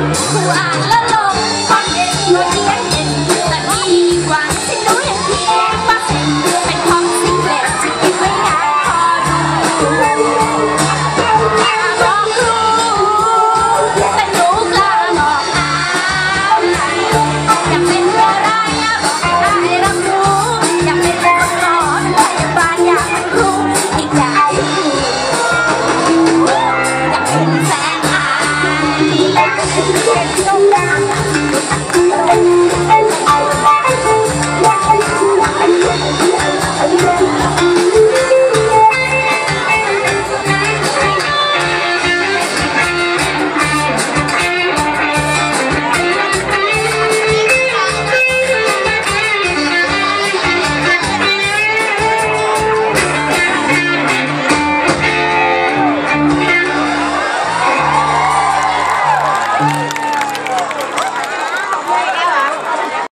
Ku 了 Yeah.